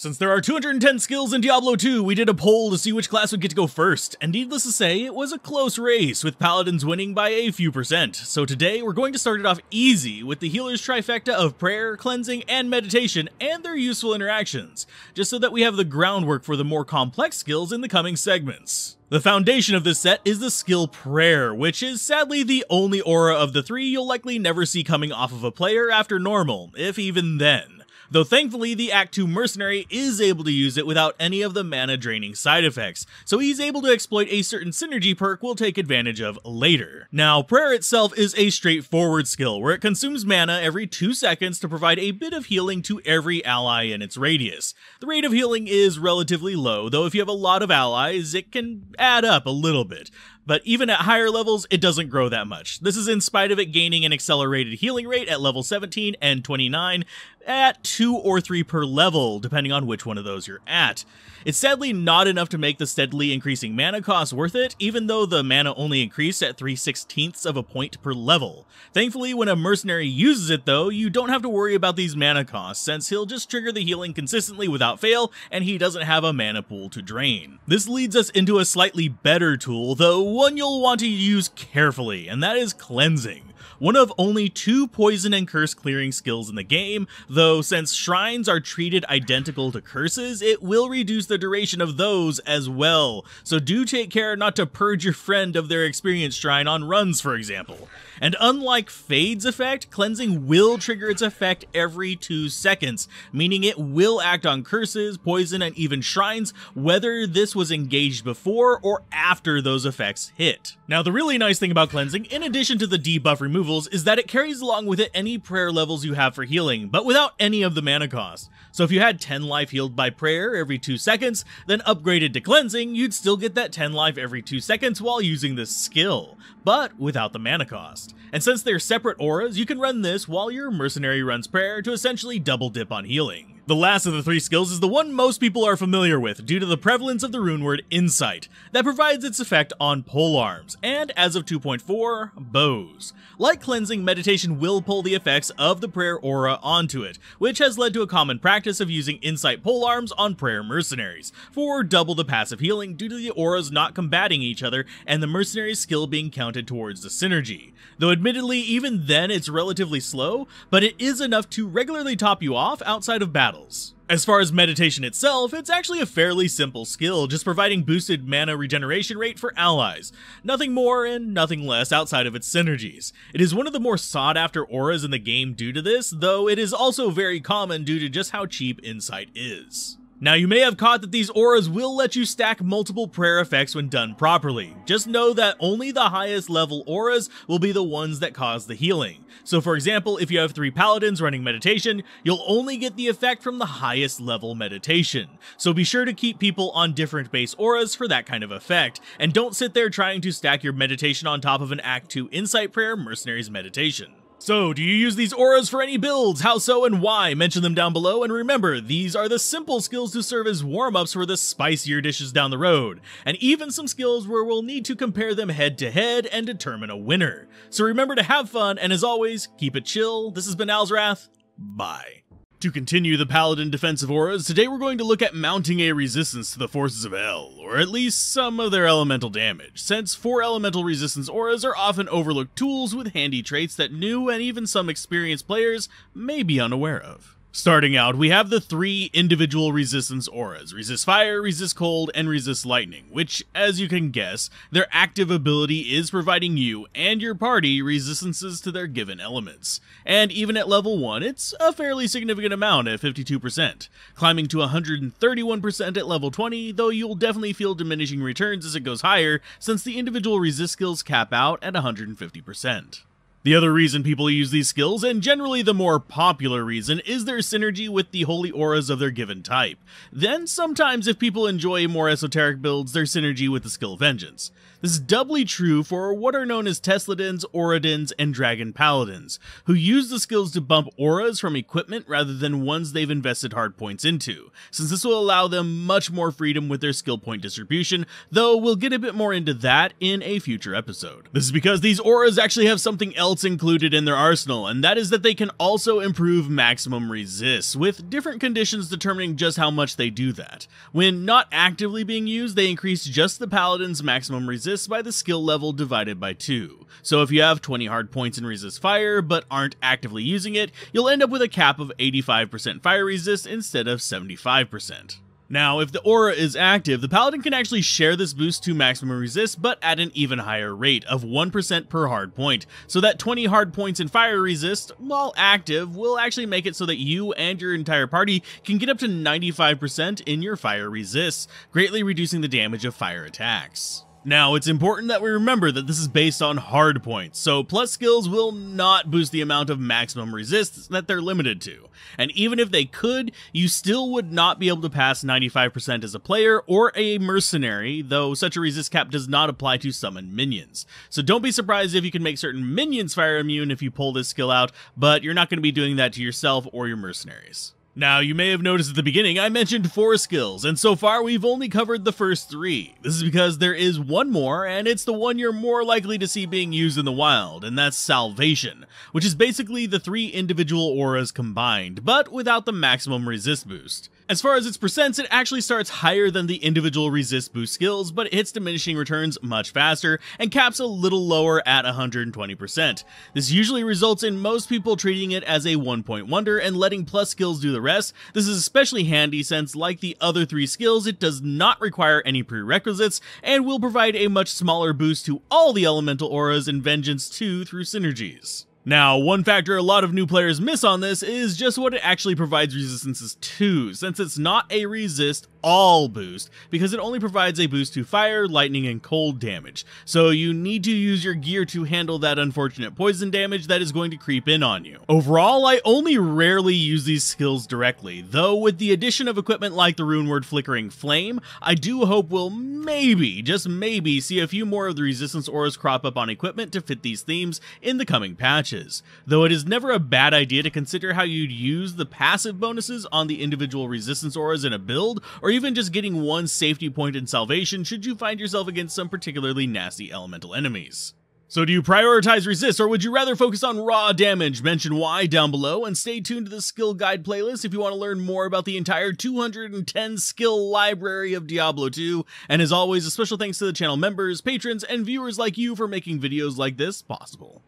Since there are 210 skills in Diablo 2, we did a poll to see which class would get to go first, and needless to say, it was a close race, with Paladins winning by a few percent. So today, we're going to start it off easy with the healer's trifecta of prayer, cleansing, and meditation, and their useful interactions, just so that we have the groundwork for the more complex skills in the coming segments. The foundation of this set is the skill Prayer, which is sadly the only aura of the three you'll likely never see coming off of a player after normal, if even then though thankfully the Act 2 Mercenary is able to use it without any of the mana draining side effects, so he's able to exploit a certain synergy perk we'll take advantage of later. Now, Prayer itself is a straightforward skill where it consumes mana every 2 seconds to provide a bit of healing to every ally in its radius. The rate of healing is relatively low, though if you have a lot of allies, it can add up a little bit but even at higher levels, it doesn't grow that much. This is in spite of it gaining an accelerated healing rate at level 17 and 29 at 2 or 3 per level, depending on which one of those you're at. It's sadly not enough to make the steadily increasing mana cost worth it, even though the mana only increased at 3 16ths of a point per level. Thankfully, when a mercenary uses it though, you don't have to worry about these mana costs, since he'll just trigger the healing consistently without fail, and he doesn't have a mana pool to drain. This leads us into a slightly better tool, though one you'll want to use carefully, and that is cleansing one of only two poison and curse clearing skills in the game, though since shrines are treated identical to curses, it will reduce the duration of those as well, so do take care not to purge your friend of their experience shrine on runs for example. And unlike Fade's effect, cleansing will trigger its effect every 2 seconds, meaning it will act on curses, poison, and even shrines, whether this was engaged before or after those effects hit. Now the really nice thing about cleansing, in addition to the debuff removals is that it carries along with it any prayer levels you have for healing, but without any of the mana cost. So if you had 10 life healed by prayer every 2 seconds, then upgraded to cleansing, you'd still get that 10 life every 2 seconds while using this skill, but without the mana cost. And since they're separate auras, you can run this while your mercenary runs prayer to essentially double dip on healing. The last of the three skills is the one most people are familiar with due to the prevalence of the rune word Insight, that provides its effect on polearms, and as of 2.4, bows. Like cleansing, meditation will pull the effects of the prayer aura onto it, which has led to a common practice of using Insight polearms on prayer mercenaries, for double the passive healing due to the auras not combating each other and the mercenary's skill being counted towards the synergy. Though admittedly, even then it's relatively slow, but it is enough to regularly top you off outside of battle battles. As far as meditation itself, it's actually a fairly simple skill, just providing boosted mana regeneration rate for allies. Nothing more and nothing less outside of its synergies. It is one of the more sought after auras in the game due to this, though it is also very common due to just how cheap Insight is. Now you may have caught that these auras will let you stack multiple prayer effects when done properly. Just know that only the highest level auras will be the ones that cause the healing. So for example, if you have 3 paladins running meditation, you'll only get the effect from the highest level meditation. So be sure to keep people on different base auras for that kind of effect, and don't sit there trying to stack your meditation on top of an Act 2 Insight Prayer Mercenaries meditation. So, do you use these auras for any builds? How so and why? Mention them down below, and remember, these are the simple skills to serve as warm-ups for the spicier dishes down the road, and even some skills where we'll need to compare them head to head and determine a winner. So remember to have fun, and as always, keep it chill. This has been Alzorath. Bye. To continue the Paladin defensive auras, today we're going to look at mounting a resistance to the forces of Hell, or at least some of their elemental damage, since 4 elemental resistance auras are often overlooked tools with handy traits that new and even some experienced players may be unaware of. Starting out, we have the three individual resistance auras, resist fire, resist cold, and resist lightning, which, as you can guess, their active ability is providing you and your party resistances to their given elements. And even at level 1, it's a fairly significant amount at 52%, climbing to 131% at level 20, though you'll definitely feel diminishing returns as it goes higher, since the individual resist skills cap out at 150%. The other reason people use these skills, and generally the more popular reason, is their synergy with the holy auras of their given type. Then, sometimes if people enjoy more esoteric builds, their synergy with the skill Vengeance. This is doubly true for what are known as Tesladins, Auradins, and Dragon Paladins, who use the skills to bump auras from equipment rather than ones they've invested hard points into, since this will allow them much more freedom with their skill point distribution, though we'll get a bit more into that in a future episode. This is because these auras actually have something else included in their arsenal, and that is that they can also improve maximum resist, with different conditions determining just how much they do that. When not actively being used, they increase just the paladin's maximum resist by the skill level divided by 2. So if you have 20 hard points in resist fire, but aren't actively using it, you'll end up with a cap of 85% fire resist instead of 75%. Now, if the aura is active, the paladin can actually share this boost to maximum resist, but at an even higher rate of 1% per hard point, so that 20 hard points in fire resist, while active, will actually make it so that you and your entire party can get up to 95% in your fire resist, greatly reducing the damage of fire attacks. Now, it's important that we remember that this is based on hard points, so plus skills will not boost the amount of maximum resist that they're limited to. And even if they could, you still would not be able to pass 95% as a player or a mercenary, though such a resist cap does not apply to summon minions. So don't be surprised if you can make certain minions fire immune if you pull this skill out, but you're not going to be doing that to yourself or your mercenaries. Now, you may have noticed at the beginning I mentioned four skills, and so far we've only covered the first three. This is because there is one more, and it's the one you're more likely to see being used in the wild, and that's Salvation, which is basically the three individual auras combined, but without the maximum resist boost. As far as its percents, it actually starts higher than the individual resist boost skills, but it hits diminishing returns much faster and caps a little lower at 120%. This usually results in most people treating it as a one point wonder and letting plus skills do the rest. This is especially handy since, like the other three skills, it does not require any prerequisites and will provide a much smaller boost to all the elemental auras in Vengeance 2 through synergies. Now, one factor a lot of new players miss on this is just what it actually provides resistances to, since it's not a resist all boost, because it only provides a boost to fire, lightning, and cold damage. So you need to use your gear to handle that unfortunate poison damage that is going to creep in on you. Overall, I only rarely use these skills directly, though with the addition of equipment like the rune word Flickering Flame, I do hope we'll maybe, just maybe, see a few more of the resistance auras crop up on equipment to fit these themes in the coming patches though it is never a bad idea to consider how you'd use the passive bonuses on the individual resistance auras in a build, or even just getting one safety point in salvation should you find yourself against some particularly nasty elemental enemies. So do you prioritize resist, or would you rather focus on raw damage? Mention why down below, and stay tuned to the skill guide playlist if you want to learn more about the entire 210 skill library of Diablo 2. And as always, a special thanks to the channel members, patrons, and viewers like you for making videos like this possible.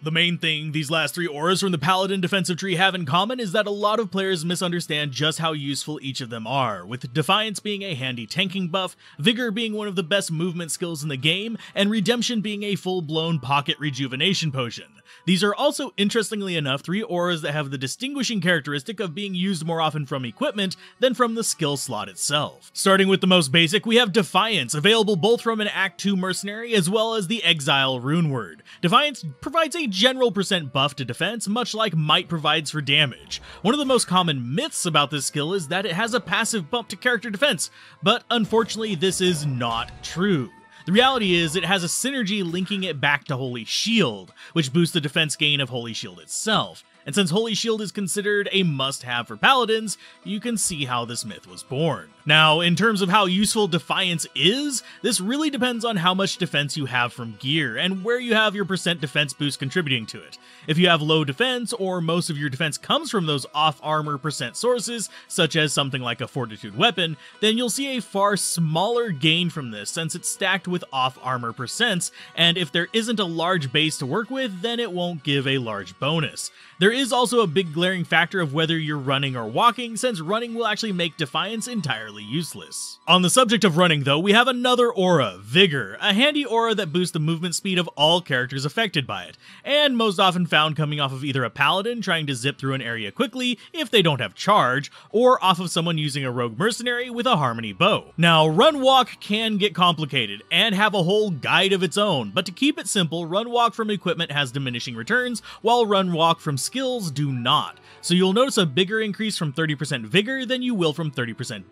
The main thing these last three auras from the Paladin defensive tree have in common is that a lot of players misunderstand just how useful each of them are, with Defiance being a handy tanking buff, Vigor being one of the best movement skills in the game, and Redemption being a full-blown pocket rejuvenation potion. These are also, interestingly enough, three auras that have the distinguishing characteristic of being used more often from equipment than from the skill slot itself. Starting with the most basic, we have Defiance, available both from an Act 2 mercenary as well as the Exile Rune Word. Defiance provides a general percent buff to defense, much like Might provides for damage. One of the most common myths about this skill is that it has a passive bump to character defense, but unfortunately this is not true. The reality is it has a synergy linking it back to Holy Shield, which boosts the defense gain of Holy Shield itself. And since Holy Shield is considered a must-have for paladins, you can see how this myth was born. Now, in terms of how useful Defiance is, this really depends on how much defense you have from gear, and where you have your percent defense boost contributing to it. If you have low defense, or most of your defense comes from those off-armor percent sources, such as something like a Fortitude weapon, then you'll see a far smaller gain from this since it's stacked with off-armor percents, and if there isn't a large base to work with, then it won't give a large bonus. There is also a big glaring factor of whether you're running or walking, since running will actually make Defiance entirely useless. On the subject of running though, we have another aura, Vigor, a handy aura that boosts the movement speed of all characters affected by it, and most often found coming off of either a paladin trying to zip through an area quickly if they don't have charge, or off of someone using a rogue mercenary with a harmony bow. Now, run walk can get complicated and have a whole guide of its own, but to keep it simple, run walk from equipment has diminishing returns, while run walk from skills do not so you'll notice a bigger increase from 30% Vigor than you will from 30%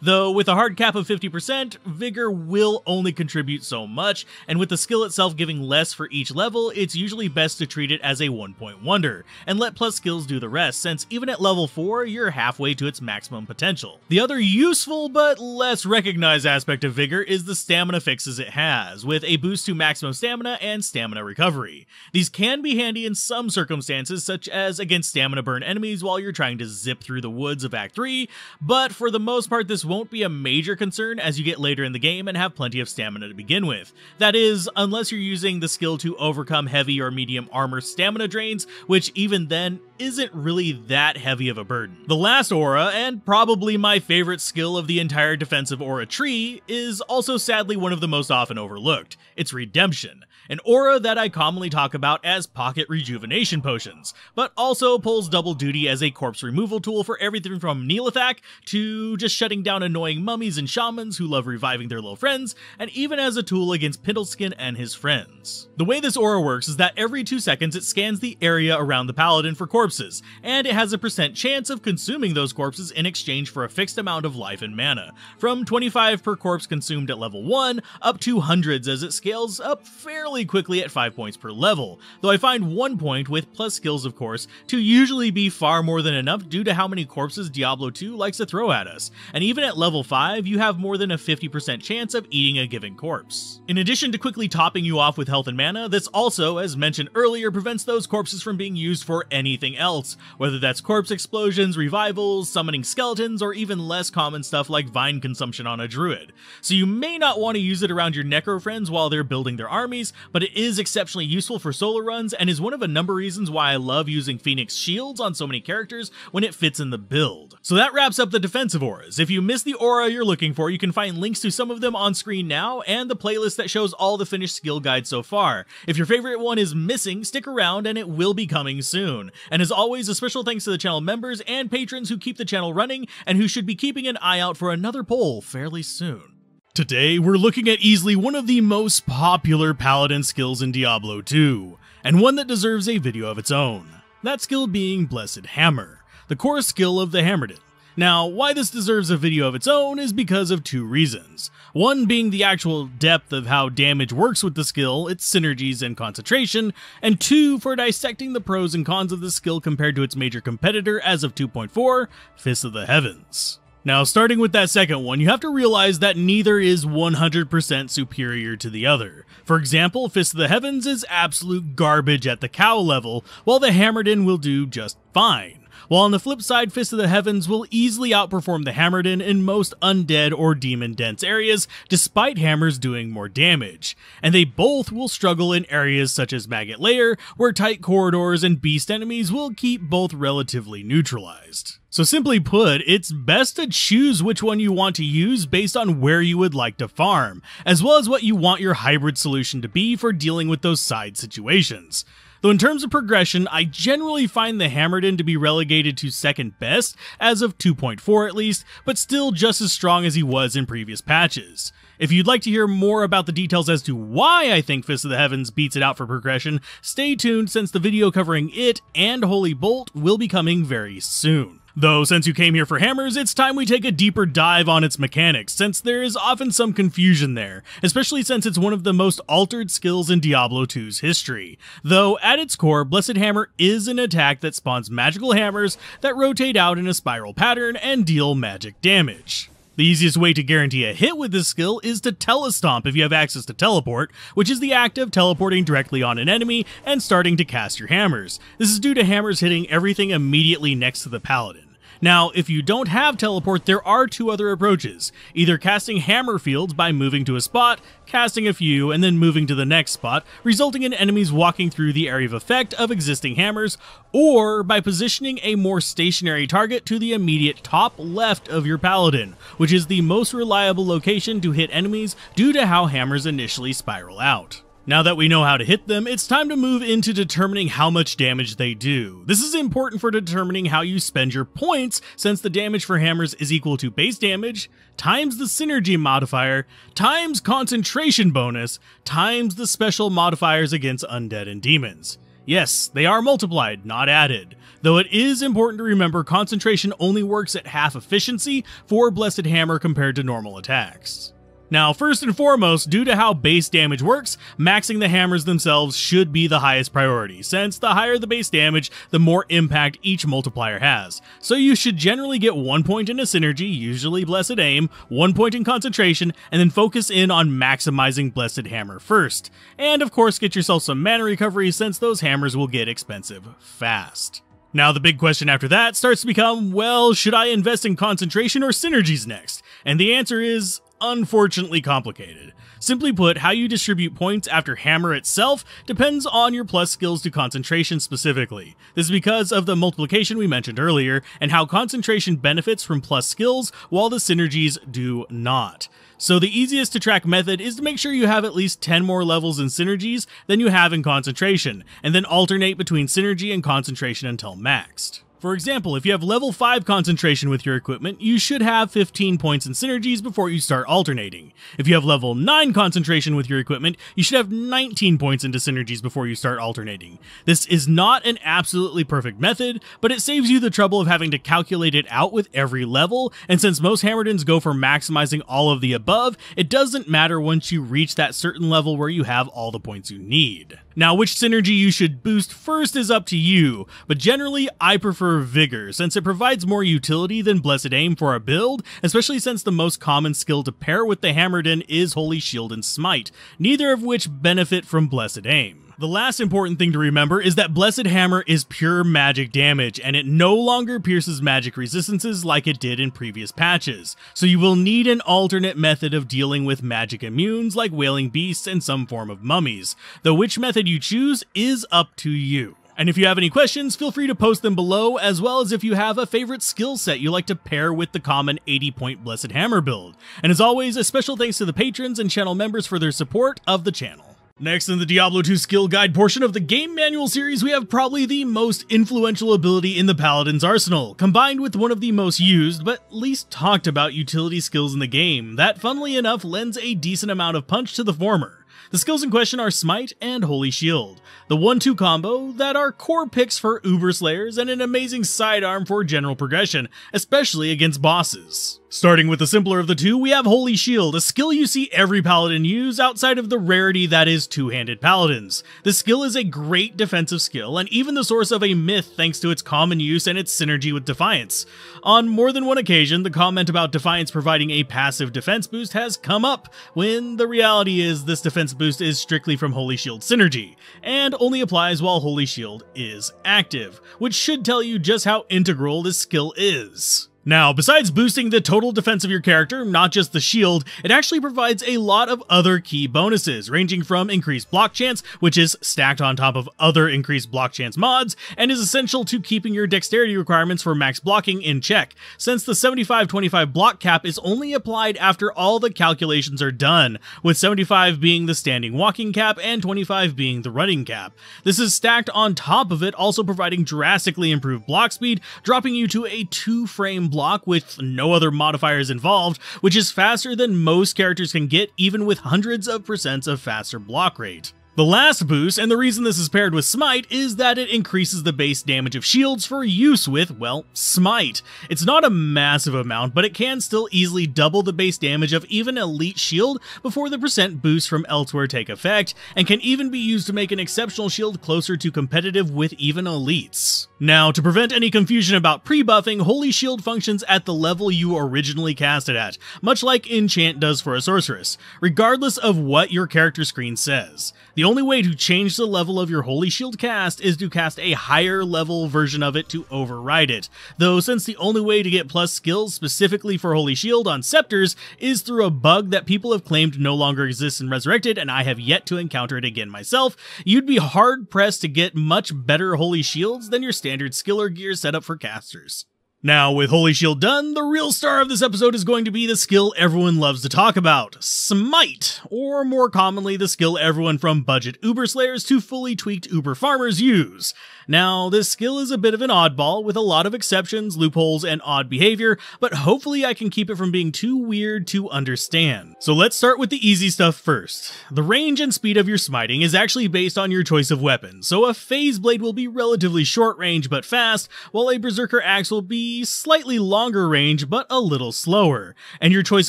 Though with a hard cap of 50%, Vigor will only contribute so much, and with the skill itself giving less for each level, it's usually best to treat it as a one-point wonder, and let plus skills do the rest, since even at level 4, you're halfway to its maximum potential. The other useful but less recognized aspect of Vigor is the stamina fixes it has, with a boost to maximum stamina and stamina recovery. These can be handy in some circumstances, such as against stamina burn enemies while you're trying to zip through the woods of Act 3, but for the most part this won't be a major concern as you get later in the game and have plenty of stamina to begin with. That is, unless you're using the skill to overcome heavy or medium armor stamina drains, which even then isn't really that heavy of a burden. The last aura, and probably my favorite skill of the entire defensive aura tree, is also sadly one of the most often overlooked. It's Redemption an aura that I commonly talk about as pocket rejuvenation potions, but also pulls double duty as a corpse removal tool for everything from Nihlathak to just shutting down annoying mummies and shamans who love reviving their little friends, and even as a tool against Pindleskin and his friends. The way this aura works is that every 2 seconds it scans the area around the paladin for corpses, and it has a percent chance of consuming those corpses in exchange for a fixed amount of life and mana, from 25 per corpse consumed at level 1 up to hundreds as it scales up fairly quickly at 5 points per level, though I find 1 point, with plus skills of course, to usually be far more than enough due to how many corpses Diablo 2 likes to throw at us, and even at level 5, you have more than a 50% chance of eating a given corpse. In addition to quickly topping you off with health and mana, this also, as mentioned earlier, prevents those corpses from being used for anything else, whether that's corpse explosions, revivals, summoning skeletons, or even less common stuff like vine consumption on a druid. So you may not want to use it around your necro friends while they're building their armies, but it is exceptionally useful for solo runs and is one of a number of reasons why I love using Phoenix shields on so many characters when it fits in the build. So that wraps up the defensive auras. If you miss the aura you're looking for, you can find links to some of them on screen now and the playlist that shows all the finished skill guides so far. If your favorite one is missing, stick around and it will be coming soon. And as always, a special thanks to the channel members and patrons who keep the channel running and who should be keeping an eye out for another poll fairly soon. Today, we're looking at easily one of the most popular paladin skills in Diablo 2, and one that deserves a video of its own. That skill being Blessed Hammer, the core skill of the Hammerdin. Now, why this deserves a video of its own is because of two reasons. One being the actual depth of how damage works with the skill, its synergies and concentration, and two for dissecting the pros and cons of the skill compared to its major competitor as of 2.4, Fist of the Heavens. Now, starting with that second one, you have to realize that neither is 100% superior to the other. For example, Fist of the Heavens is absolute garbage at the cow level, while the Hammerdin will do just fine while on the flip side, Fist of the Heavens will easily outperform the Hammerdin in most undead or demon dense areas, despite hammers doing more damage. And they both will struggle in areas such as Maggot Lair, where tight corridors and beast enemies will keep both relatively neutralized. So simply put, it's best to choose which one you want to use based on where you would like to farm, as well as what you want your hybrid solution to be for dealing with those side situations. Though in terms of progression, I generally find the Hammerdin to be relegated to second best, as of 2.4 at least, but still just as strong as he was in previous patches. If you'd like to hear more about the details as to why I think Fist of the Heavens beats it out for progression, stay tuned since the video covering it and Holy Bolt will be coming very soon. Though, since you came here for hammers, it's time we take a deeper dive on its mechanics, since there is often some confusion there, especially since it's one of the most altered skills in Diablo 2's history. Though, at its core, Blessed Hammer is an attack that spawns magical hammers that rotate out in a spiral pattern and deal magic damage. The easiest way to guarantee a hit with this skill is to telestomp if you have access to teleport, which is the act of teleporting directly on an enemy and starting to cast your hammers. This is due to hammers hitting everything immediately next to the paladin. Now, if you don't have teleport, there are two other approaches. Either casting hammer fields by moving to a spot, casting a few, and then moving to the next spot, resulting in enemies walking through the area of effect of existing hammers, or by positioning a more stationary target to the immediate top left of your paladin, which is the most reliable location to hit enemies due to how hammers initially spiral out. Now that we know how to hit them, it's time to move into determining how much damage they do. This is important for determining how you spend your points, since the damage for hammers is equal to base damage, times the synergy modifier, times concentration bonus, times the special modifiers against undead and demons. Yes, they are multiplied, not added. Though it is important to remember concentration only works at half efficiency for Blessed Hammer compared to normal attacks. Now, first and foremost, due to how base damage works, maxing the hammers themselves should be the highest priority, since the higher the base damage, the more impact each multiplier has. So you should generally get 1 point in a synergy, usually Blessed Aim, 1 point in concentration, and then focus in on maximizing Blessed Hammer first. And of course get yourself some mana recovery since those hammers will get expensive fast. Now, the big question after that starts to become well, should I invest in concentration or synergies next? And the answer is unfortunately complicated. Simply put, how you distribute points after Hammer itself depends on your plus skills to concentration specifically. This is because of the multiplication we mentioned earlier, and how concentration benefits from plus skills while the synergies do not. So the easiest to track method is to make sure you have at least 10 more levels in synergies than you have in concentration, and then alternate between synergy and concentration until maxed. For example, if you have level 5 concentration with your equipment, you should have 15 points in synergies before you start alternating. If you have level 9 concentration with your equipment, you should have 19 points into synergies before you start alternating. This is not an absolutely perfect method, but it saves you the trouble of having to calculate it out with every level, and since most Hammerdins go for maximizing all of the above, it doesn't matter once you reach that certain level where you have all the points you need. Now, which synergy you should boost first is up to you, but generally I prefer Vigor, since it provides more utility than Blessed Aim for a build, especially since the most common skill to pair with the Hammerdin is Holy Shield and Smite, neither of which benefit from Blessed Aim. The last important thing to remember is that Blessed Hammer is pure magic damage, and it no longer pierces magic resistances like it did in previous patches, so you will need an alternate method of dealing with magic immunes like Wailing Beasts and some form of mummies, though which method you choose is up to you. And if you have any questions, feel free to post them below, as well as if you have a favorite skill set you like to pair with the common 80 point Blessed Hammer build. And as always, a special thanks to the patrons and channel members for their support of the channel. Next in the Diablo 2 skill guide portion of the game manual series, we have probably the most influential ability in the Paladin's arsenal, combined with one of the most used, but least talked about utility skills in the game, that funnily enough lends a decent amount of punch to the former. The skills in question are Smite and Holy Shield, the 1-2 combo that are core picks for Uber Slayers and an amazing sidearm for general progression, especially against bosses. Starting with the simpler of the two, we have Holy Shield, a skill you see every paladin use outside of the rarity that is two-handed paladins. The skill is a great defensive skill, and even the source of a myth thanks to its common use and its synergy with Defiance. On more than one occasion, the comment about Defiance providing a passive defense boost has come up, when the reality is this defense boost is strictly from Holy Shield synergy, and only applies while Holy Shield is active, which should tell you just how integral this skill is. Now, besides boosting the total defense of your character, not just the shield, it actually provides a lot of other key bonuses, ranging from increased block chance, which is stacked on top of other increased block chance mods, and is essential to keeping your dexterity requirements for max blocking in check, since the 75-25 block cap is only applied after all the calculations are done, with 75 being the standing walking cap and 25 being the running cap. This is stacked on top of it, also providing drastically improved block speed, dropping you to a 2-frame block with no other modifiers involved, which is faster than most characters can get even with hundreds of percents of faster block rate. The last boost, and the reason this is paired with Smite, is that it increases the base damage of shields for use with, well, Smite. It's not a massive amount, but it can still easily double the base damage of even Elite Shield before the percent boost from elsewhere take effect, and can even be used to make an exceptional shield closer to competitive with even Elites. Now, to prevent any confusion about pre-buffing, Holy Shield functions at the level you originally cast it at, much like Enchant does for a Sorceress, regardless of what your character screen says. The only way to change the level of your Holy Shield cast is to cast a higher level version of it to override it, though since the only way to get plus skills specifically for Holy Shield on Scepters is through a bug that people have claimed no longer exists in Resurrected and I have yet to encounter it again myself, you'd be hard pressed to get much better Holy Shields than your standard skill or gear setup for casters. Now, with Holy Shield done, the real star of this episode is going to be the skill everyone loves to talk about, Smite, or more commonly the skill everyone from budget Uber Slayers to fully tweaked Uber Farmers use. Now, this skill is a bit of an oddball with a lot of exceptions, loopholes, and odd behavior, but hopefully I can keep it from being too weird to understand. So let's start with the easy stuff first. The range and speed of your smiting is actually based on your choice of weapon, so a phase blade will be relatively short range but fast, while a berserker axe will be slightly longer range but a little slower. And your choice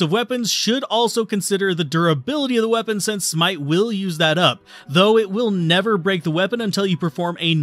of weapons should also consider the durability of the weapon since smite will use that up, though it will never break the weapon until you perform a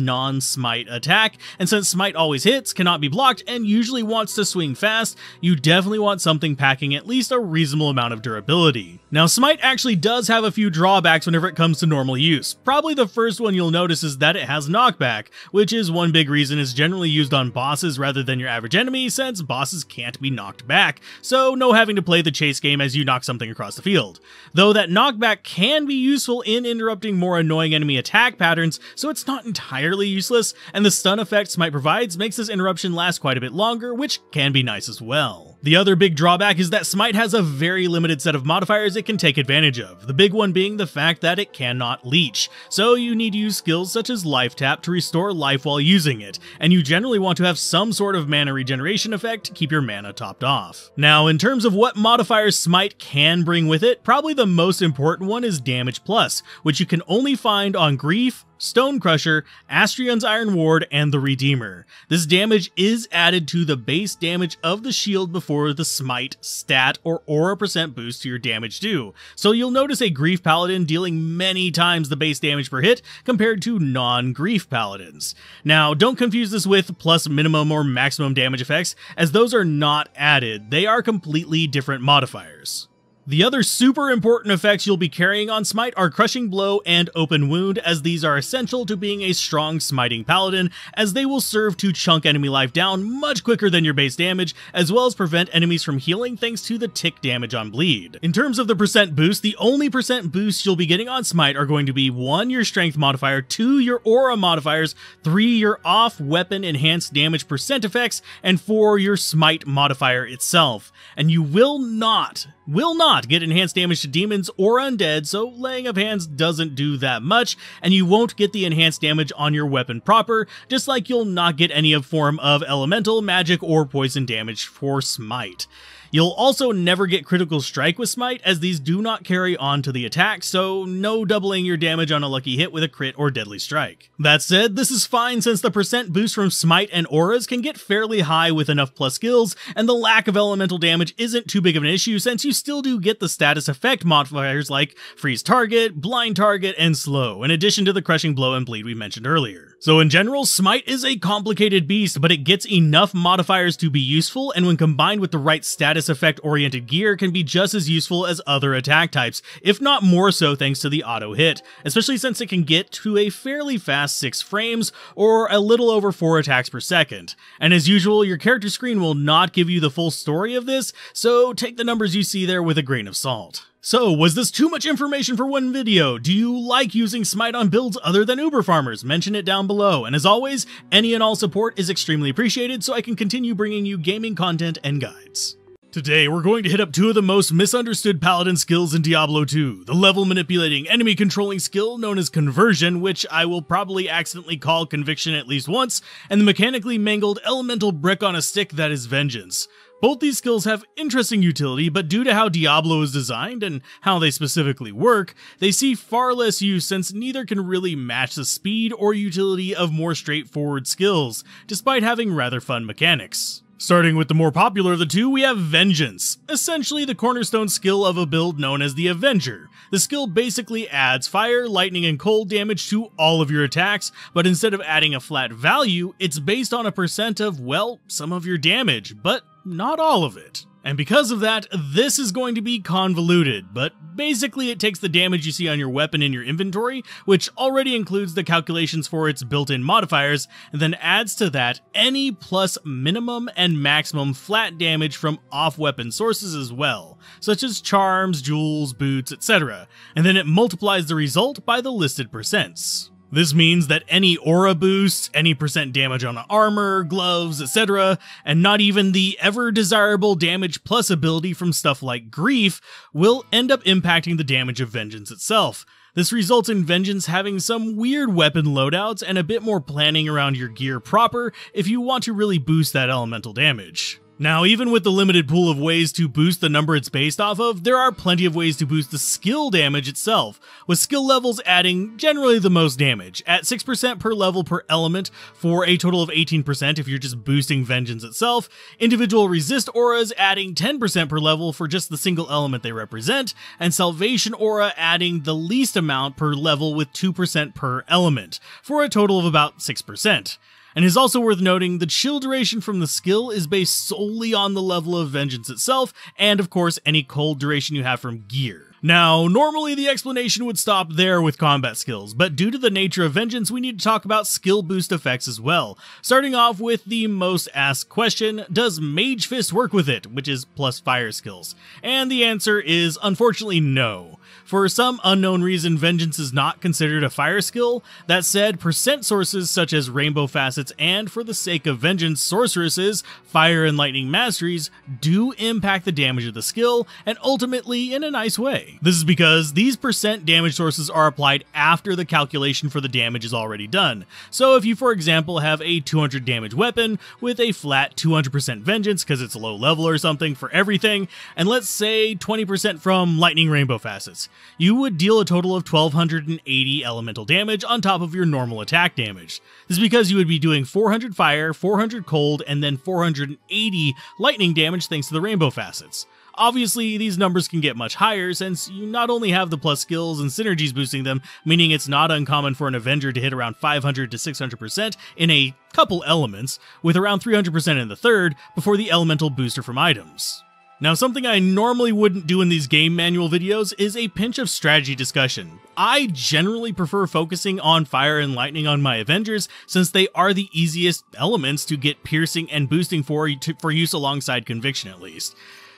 non-smite attack, and since smite always hits, cannot be blocked, and usually wants to swing fast, you definitely want something packing at least a reasonable amount of durability. Now smite actually does have a few drawbacks whenever it comes to normal use. Probably the first one you'll notice is that it has knockback, which is one big reason it's generally used on bosses rather than your average enemy since bosses can't be knocked back, so no having to play the chase game as you knock something across the field. Though that knockback can be useful in interrupting more annoying enemy attack patterns, so it's not entirely useless, and the stun effects Smite provides makes this interruption last quite a bit longer, which can be nice as well. The other big drawback is that Smite has a very limited set of modifiers it can take advantage of, the big one being the fact that it cannot leech, so you need to use skills such as Life Tap to restore life while using it, and you generally want to have some sort of mana regeneration effect to keep your mana topped off. Now, in terms of what modifiers Smite can bring with it, probably the most important one is Damage Plus, which you can only find on Grief, Stone Crusher, Astreon's Iron Ward, and the Redeemer. This damage is added to the base damage of the shield before the Smite, Stat, or Aura percent boost to your damage do, so you'll notice a Grief Paladin dealing many times the base damage per hit compared to non-Grief Paladins. Now, don't confuse this with plus minimum or maximum damage effects, as those are not added, they are completely different modifiers. The other super important effects you'll be carrying on Smite are Crushing Blow and Open Wound, as these are essential to being a strong smiting paladin, as they will serve to chunk enemy life down much quicker than your base damage, as well as prevent enemies from healing thanks to the tick damage on bleed. In terms of the percent boost, the only percent boosts you'll be getting on Smite are going to be 1 your strength modifier, 2 your aura modifiers, 3 your off weapon enhanced damage percent effects, and 4 your Smite modifier itself. And you will not will not get enhanced damage to demons or undead, so laying of hands doesn't do that much, and you won't get the enhanced damage on your weapon proper, just like you'll not get any of form of elemental, magic, or poison damage for Smite. You'll also never get Critical Strike with Smite, as these do not carry on to the attack, so no doubling your damage on a lucky hit with a crit or deadly strike. That said, this is fine since the percent boost from Smite and Auras can get fairly high with enough plus skills, and the lack of elemental damage isn't too big of an issue since you still do get the status effect modifiers like Freeze Target, Blind Target, and Slow, in addition to the Crushing Blow and Bleed we mentioned earlier. So in general, Smite is a complicated beast, but it gets enough modifiers to be useful, and when combined with the right status effect oriented gear can be just as useful as other attack types, if not more so thanks to the auto hit, especially since it can get to a fairly fast 6 frames, or a little over 4 attacks per second. And as usual, your character screen will not give you the full story of this, so take the numbers you see there with a grain of salt. So, was this too much information for one video? Do you like using Smite on builds other than Uber Farmers? Mention it down below, and as always, any and all support is extremely appreciated so I can continue bringing you gaming content and guides. Today, we're going to hit up two of the most misunderstood paladin skills in Diablo 2, the level manipulating enemy controlling skill known as Conversion, which I will probably accidentally call Conviction at least once, and the mechanically mangled elemental brick on a stick that is Vengeance. Both these skills have interesting utility, but due to how Diablo is designed and how they specifically work, they see far less use since neither can really match the speed or utility of more straightforward skills, despite having rather fun mechanics. Starting with the more popular of the two, we have Vengeance, essentially the cornerstone skill of a build known as the Avenger. The skill basically adds fire, lightning, and cold damage to all of your attacks, but instead of adding a flat value, it's based on a percent of, well, some of your damage, but not all of it. And because of that, this is going to be convoluted, but basically it takes the damage you see on your weapon in your inventory, which already includes the calculations for its built-in modifiers, and then adds to that any plus minimum and maximum flat damage from off-weapon sources as well, such as charms, jewels, boots, etc., and then it multiplies the result by the listed percents. This means that any aura boost, any percent damage on armor, gloves, etc., and not even the ever desirable damage plus ability from stuff like Grief will end up impacting the damage of Vengeance itself. This results in Vengeance having some weird weapon loadouts and a bit more planning around your gear proper if you want to really boost that elemental damage. Now, even with the limited pool of ways to boost the number it's based off of, there are plenty of ways to boost the skill damage itself, with skill levels adding generally the most damage, at 6% per level per element for a total of 18% if you're just boosting Vengeance itself, individual resist auras adding 10% per level for just the single element they represent, and Salvation aura adding the least amount per level with 2% per element, for a total of about 6%. And is also worth noting the chill duration from the skill is based solely on the level of vengeance itself, and of course any cold duration you have from gear. Now, normally the explanation would stop there with combat skills, but due to the nature of Vengeance, we need to talk about skill boost effects as well. Starting off with the most asked question, does Mage Fist work with it, which is plus fire skills? And the answer is unfortunately no. For some unknown reason, Vengeance is not considered a fire skill. That said, percent sources such as Rainbow Facets and, for the sake of Vengeance, Sorceresses, Fire and Lightning Masteries do impact the damage of the skill, and ultimately in a nice way. This is because these percent damage sources are applied after the calculation for the damage is already done. So if you, for example, have a 200 damage weapon with a flat 200% Vengeance because it's low level or something for everything, and let's say 20% from Lightning Rainbow Facets, you would deal a total of 1280 elemental damage on top of your normal attack damage. This is because you would be doing 400 fire, 400 cold, and then 480 lightning damage thanks to the rainbow facets. Obviously, these numbers can get much higher since you not only have the plus skills and synergies boosting them, meaning it's not uncommon for an Avenger to hit around 500 to 600% in a couple elements, with around 300% in the third before the elemental booster from items. Now, something I normally wouldn't do in these game manual videos is a pinch of strategy discussion. I generally prefer focusing on fire and lightning on my Avengers since they are the easiest elements to get piercing and boosting for, for use alongside conviction at least.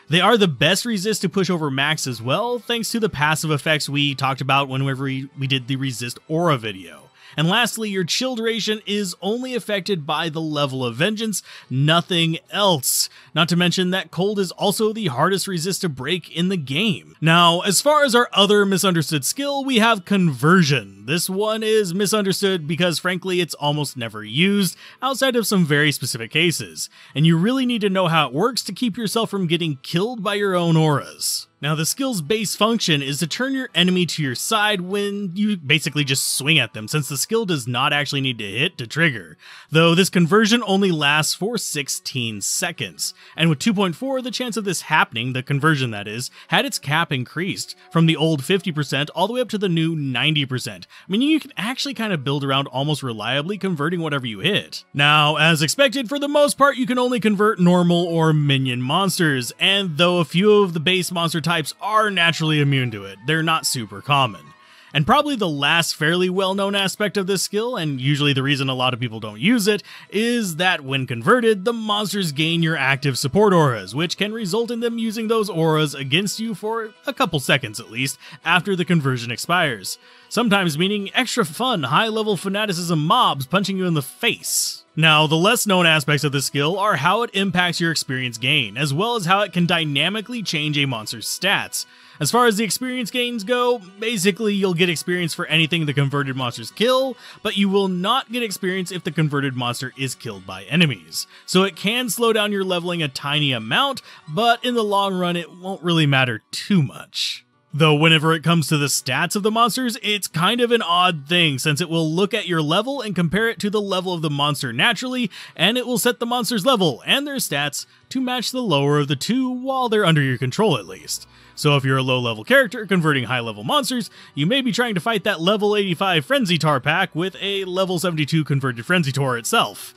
They are the best resist to push over max as well, thanks to the passive effects we talked about whenever we, we did the resist aura video. And lastly, your chill duration is only affected by the level of vengeance, nothing else. Not to mention that cold is also the hardest resist to break in the game. Now, as far as our other misunderstood skill, we have conversion. This one is misunderstood because frankly it's almost never used, outside of some very specific cases, and you really need to know how it works to keep yourself from getting killed by your own auras. Now, the skill's base function is to turn your enemy to your side when you basically just swing at them, since the skill does not actually need to hit to trigger, though this conversion only lasts for 16 seconds. And with 2.4, the chance of this happening, the conversion that is, had its cap increased from the old 50% all the way up to the new 90%, meaning you can actually kind of build around almost reliably converting whatever you hit. Now, as expected, for the most part, you can only convert normal or minion monsters, and though a few of the base monster types types are naturally immune to it, they're not super common. And probably the last fairly well known aspect of this skill, and usually the reason a lot of people don't use it, is that when converted, the monsters gain your active support auras, which can result in them using those auras against you for a couple seconds at least after the conversion expires. Sometimes meaning extra fun, high level fanaticism mobs punching you in the face. Now, the less known aspects of this skill are how it impacts your experience gain, as well as how it can dynamically change a monster's stats. As far as the experience gains go, basically you'll get experience for anything the converted monsters kill, but you will not get experience if the converted monster is killed by enemies. So it can slow down your leveling a tiny amount, but in the long run it won't really matter too much. Though whenever it comes to the stats of the monsters, it's kind of an odd thing since it will look at your level and compare it to the level of the monster naturally, and it will set the monster's level and their stats to match the lower of the two while they're under your control at least. So if you're a low level character converting high level monsters, you may be trying to fight that level 85 Frenzytaur pack with a level 72 converted Frenzytaur itself.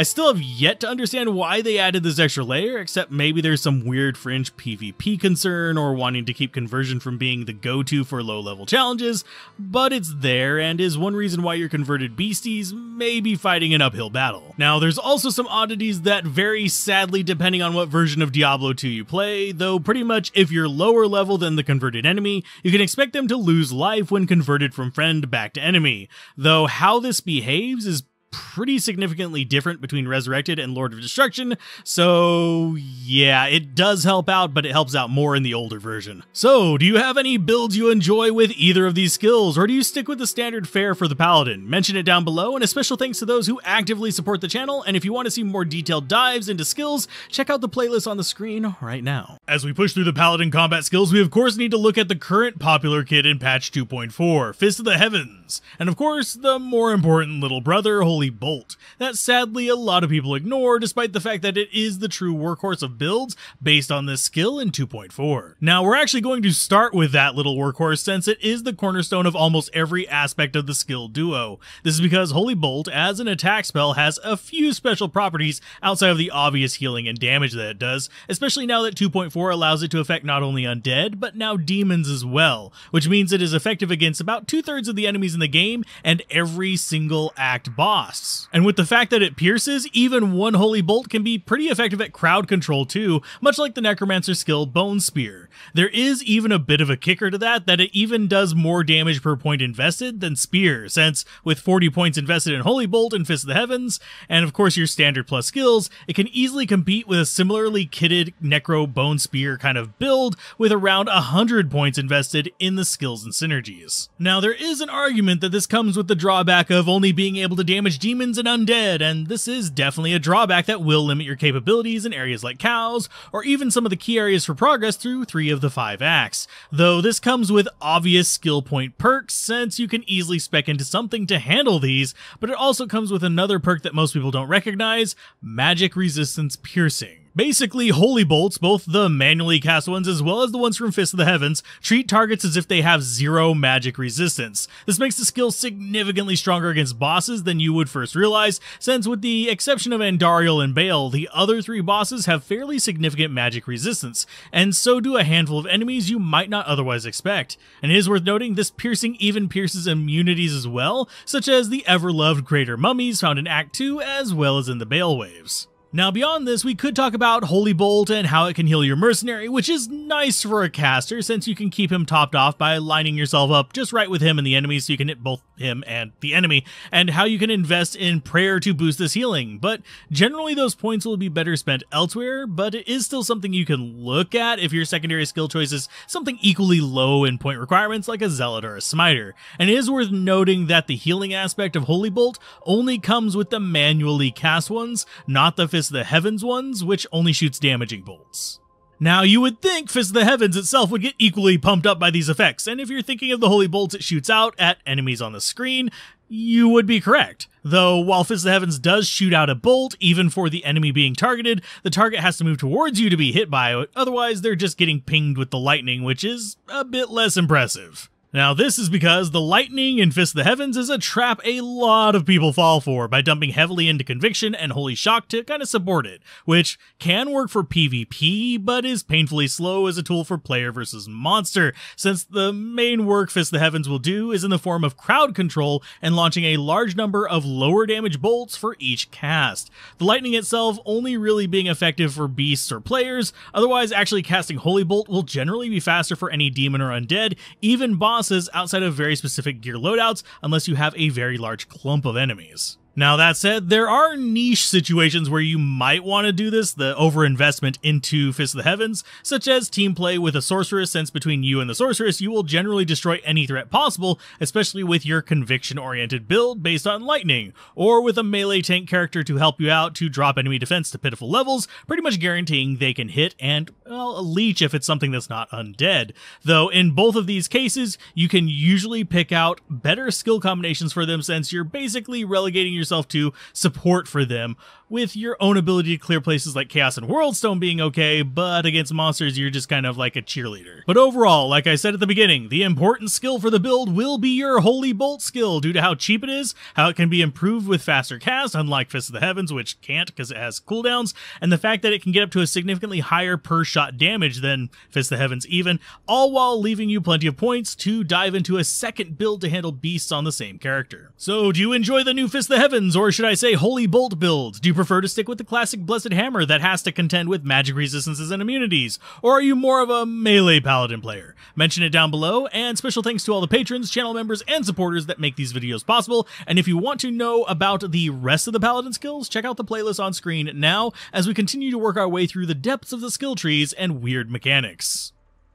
I still have yet to understand why they added this extra layer, except maybe there's some weird fringe PvP concern or wanting to keep conversion from being the go-to for low-level challenges, but it's there and is one reason why your converted beasties may be fighting an uphill battle. Now, there's also some oddities that vary sadly depending on what version of Diablo 2 you play, though pretty much if you're lower level than the converted enemy, you can expect them to lose life when converted from friend back to enemy, though how this behaves is pretty significantly different between Resurrected and Lord of Destruction, so yeah, it does help out, but it helps out more in the older version. So, do you have any builds you enjoy with either of these skills, or do you stick with the standard fare for the Paladin? Mention it down below, and a special thanks to those who actively support the channel, and if you want to see more detailed dives into skills, check out the playlist on the screen right now. As we push through the Paladin combat skills, we of course need to look at the current popular kit in patch 2.4, Fist of the Heavens, and of course, the more important little brother, Holy Holy Bolt, that sadly a lot of people ignore despite the fact that it is the true workhorse of builds based on this skill in 2.4. Now we're actually going to start with that little workhorse since it is the cornerstone of almost every aspect of the skill duo. This is because Holy Bolt as an attack spell has a few special properties outside of the obvious healing and damage that it does, especially now that 2.4 allows it to affect not only undead, but now demons as well, which means it is effective against about two-thirds of the enemies in the game and every single act boss costs. And with the fact that it pierces, even one Holy Bolt can be pretty effective at crowd control too, much like the Necromancer skill Bone Spear. There is even a bit of a kicker to that, that it even does more damage per point invested than Spear, since with 40 points invested in Holy Bolt and Fist of the Heavens, and of course your standard plus skills, it can easily compete with a similarly kitted Necro Bone Spear kind of build with around 100 points invested in the skills and synergies. Now there is an argument that this comes with the drawback of only being able to damage demons and undead, and this is definitely a drawback that will limit your capabilities in areas like cows, or even some of the key areas for progress through three of the five acts, though this comes with obvious skill point perks since you can easily spec into something to handle these, but it also comes with another perk that most people don't recognize, magic resistance piercing. Basically, holy bolts, both the manually cast ones as well as the ones from Fist of the Heavens, treat targets as if they have zero magic resistance. This makes the skill significantly stronger against bosses than you would first realize, since with the exception of Andariel and Baal, the other three bosses have fairly significant magic resistance, and so do a handful of enemies you might not otherwise expect. And it is worth noting, this piercing even pierces immunities as well, such as the ever-loved Greater Mummies found in Act 2 as well as in the Baal Waves. Now beyond this, we could talk about Holy Bolt and how it can heal your mercenary, which is nice for a caster since you can keep him topped off by lining yourself up just right with him and the enemy so you can hit both him and the enemy, and how you can invest in prayer to boost this healing, but generally those points will be better spent elsewhere, but it is still something you can look at if your secondary skill choice is something equally low in point requirements like a Zealot or a Smiter, and it is worth noting that the healing aspect of Holy Bolt only comes with the manually cast ones, not the Fist of the Heavens ones, which only shoots damaging bolts. Now, you would think Fist of the Heavens itself would get equally pumped up by these effects, and if you're thinking of the holy bolts it shoots out at enemies on the screen, you would be correct. Though, while Fist of the Heavens does shoot out a bolt, even for the enemy being targeted, the target has to move towards you to be hit by it, otherwise they're just getting pinged with the lightning, which is a bit less impressive. Now, this is because the lightning in Fist of the Heavens is a trap a lot of people fall for by dumping heavily into Conviction and Holy Shock to kind of support it, which can work for PvP, but is painfully slow as a tool for player versus monster, since the main work Fist of the Heavens will do is in the form of crowd control and launching a large number of lower damage bolts for each cast. The lightning itself only really being effective for beasts or players, otherwise actually casting Holy Bolt will generally be faster for any demon or undead, even boss bosses outside of very specific gear loadouts unless you have a very large clump of enemies. Now, that said, there are niche situations where you might want to do this, the overinvestment into Fist of the Heavens, such as team play with a sorceress, since between you and the sorceress, you will generally destroy any threat possible, especially with your conviction-oriented build based on lightning, or with a melee tank character to help you out to drop enemy defense to pitiful levels, pretty much guaranteeing they can hit and, well, leech if it's something that's not undead. Though, in both of these cases, you can usually pick out better skill combinations for them since you're basically relegating yourself to support for them, with your own ability to clear places like Chaos and Worldstone being okay, but against monsters you're just kind of like a cheerleader. But overall, like I said at the beginning, the important skill for the build will be your Holy Bolt skill due to how cheap it is, how it can be improved with faster cast, unlike Fist of the Heavens, which can't because it has cooldowns, and the fact that it can get up to a significantly higher per shot damage than Fist of the Heavens even, all while leaving you plenty of points to dive into a second build to handle beasts on the same character. So do you enjoy the new Fist of the Heavens, or should I say Holy Bolt build? Do you prefer to stick with the classic Blessed Hammer that has to contend with magic resistances and immunities? Or are you more of a melee paladin player? Mention it down below, and special thanks to all the patrons, channel members, and supporters that make these videos possible. And if you want to know about the rest of the paladin skills, check out the playlist on screen now as we continue to work our way through the depths of the skill trees and weird mechanics.